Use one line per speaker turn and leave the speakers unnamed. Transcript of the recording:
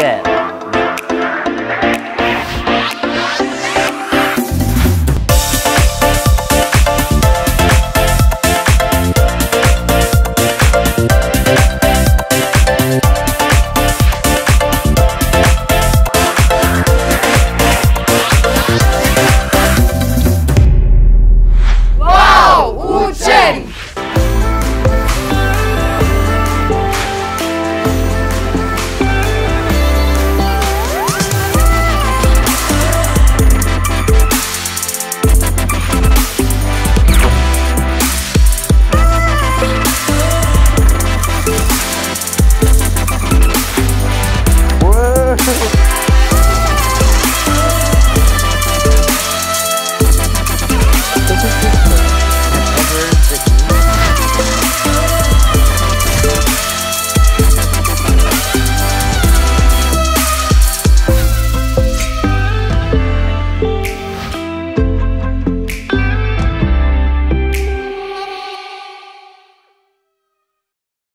Yeah.